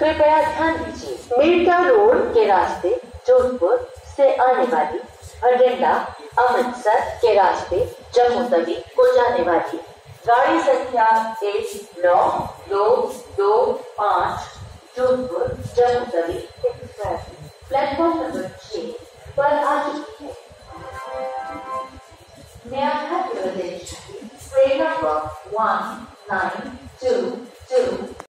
कृपया ध्यान दीजिए। मेटा रोड के रास्ते जोधपुर से आने वाली भटिंडा अमृतसर के रास्ते जम्मू तवी को जाने वाली। गाड़ी संख्या एक, नौ, दो दो, पाँच, Jodhpur Jammu Tawi express platform number छह पर आ चुकी है। May I have your attention?